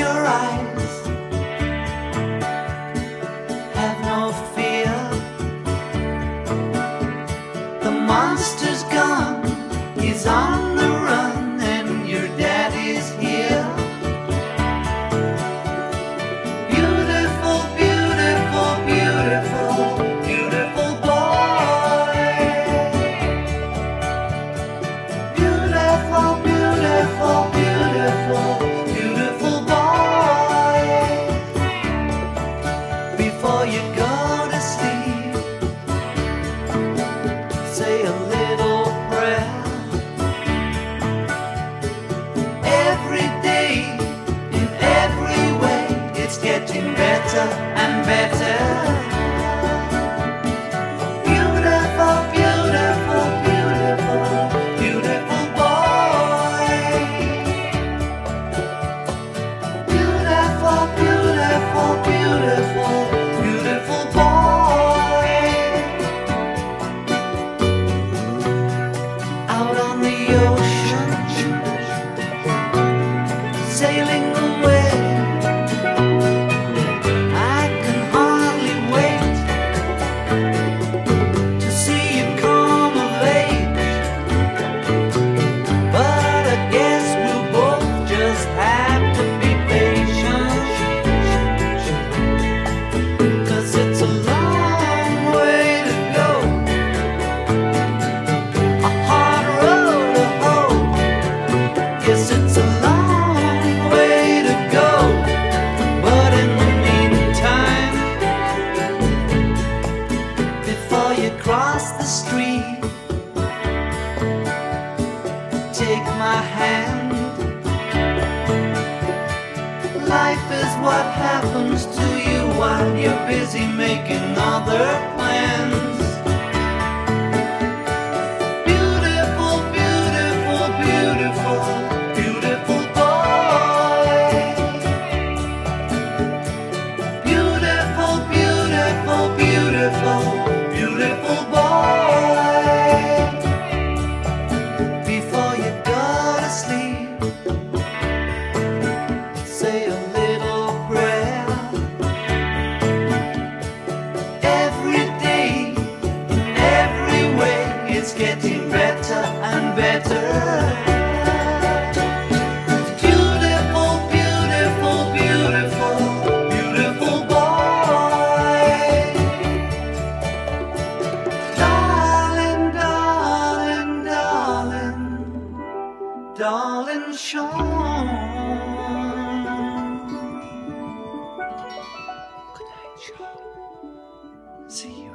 your eyes. Have no fear. The monster's gone. He's on the run, Before you go to sleep, say a little prayer. Every day, in every way, it's getting better and better. My hand. Life is what happens to you while you're busy making other plans. getting better and better. darling Sean. Good night, Sean. See you.